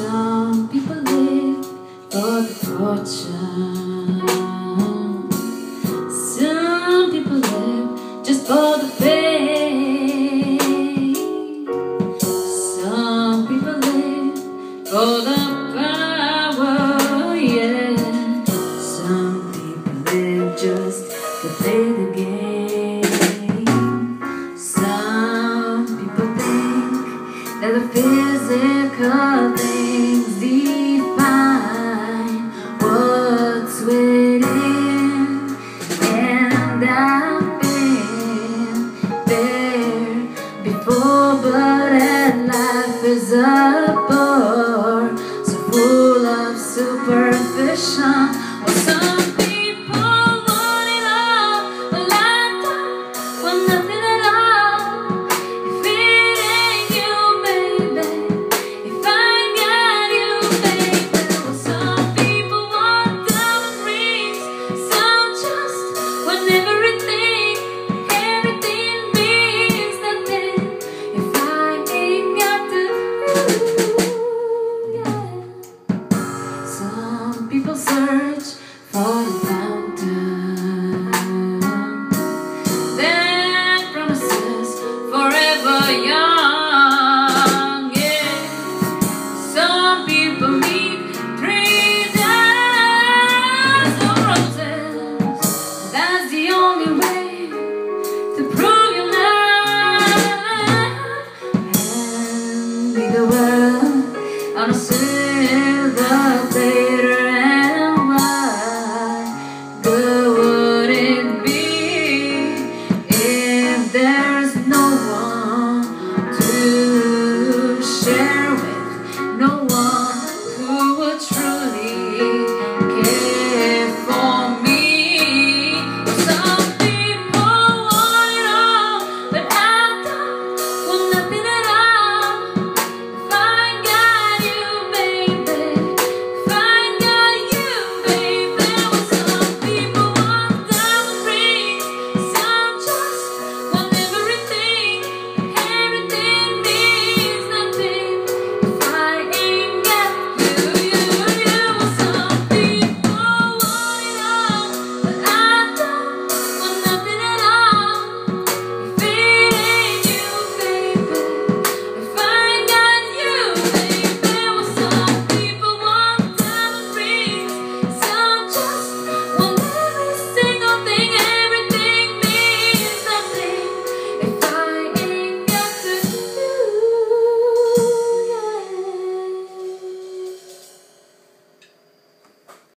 Some people live for the fortune. Some people live just for the fame. Some people live for the power, yeah. Some people live just to play the game. Some people think that the physical thing. Life words fall about promises forever young. Yeah. Some people three roses. That's the only way to prove your love and be the